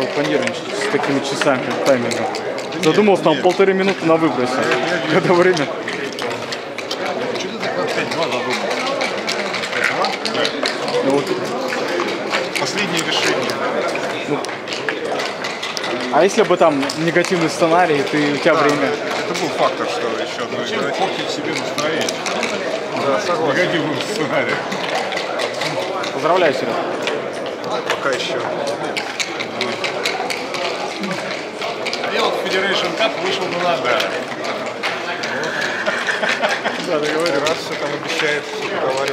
понервничать с такими часами, таймингом. Задумался там полторы минуты на выбросе. Когда время. Что ты так на 5-2 задумал? Ну, вот, Последнее решение. а если бы там негативный сценарий, ты, у тебя время. Это был фактор, что еще одно играть. портить себе настроение? Да, согласен. Негативным сценарием. Поздравляю, Серега. Пока еще. А я вот Cup вышел на Надара. Да, ты говоришь. Раз все там обещает, что